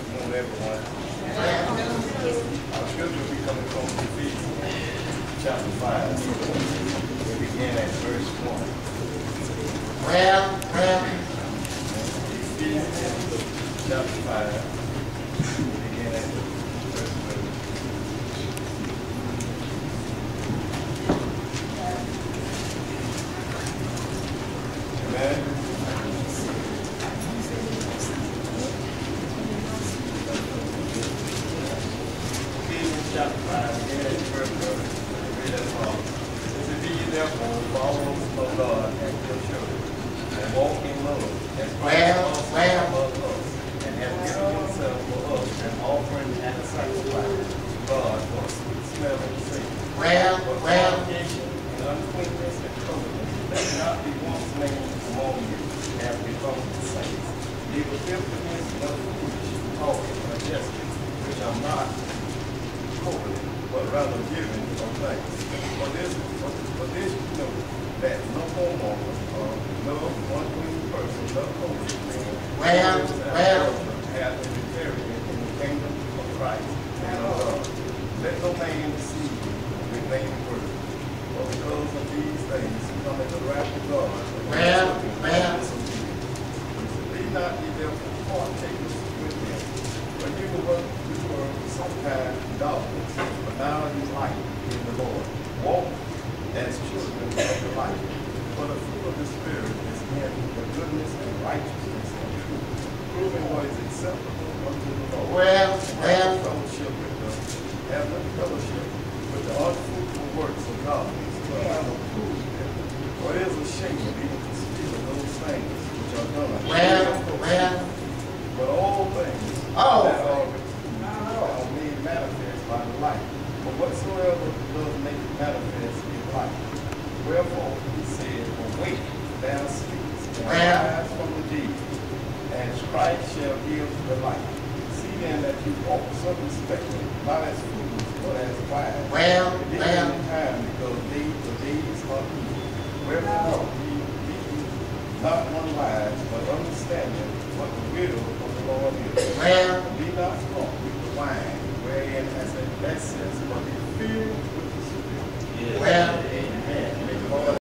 afternoon, everyone. Our scripture will be coming from Ephesians chapter five. We begin at verse one. Well, well, Ephesians chapter five. We begin at verse one. Amen. Ephesians chapter five, beginning at verse one. Read as follows. This therefore followers of God and your children, and walk in love, as Christ loved us, and hath given himself for us an offering and a sacrifice to God for a sweet smelling Savior. well, well, and uncleanness and covetousness, let not be once named among you, as become the saints. Neither filthiness nor foolish talking or jesting, which are not holy, but rather giving of thanks. For this, for, for this you know, that no homeowner, or uh, no unclean person, no holy man, Well, well. hath an inheritance in the kingdom of Christ and God. Let no man deceive you with vain words, for because of these things cometh the wrath of God. Well, well. Be not ye therefore partakers with them. For you were, you were sometime darkness, but now you light in the Lord. Walk as children of the light. For the fruit of the Spirit is in the goodness and righteousness and truth, proving what is acceptable unto the Lord. Well, well. have fellowship with the, have fellowship with the unfruitful works of godliness, but rather prove them. For it is a shame to speak of those things which are done. well, But all things All that are, are made manifest by the light. But whatsoever does make manifest is light. Wherefore he said, Awake, thou and Well. from the dead, and Christ shall give the light. See then that you walk circumspectly, not as fools, but as wise. Well, well. time, because days, the days are evil. Wherefore ye be not unwise, but understanding what the will of the Lord is. well, Be not drunk with the wine, wherein as a excess, but be filled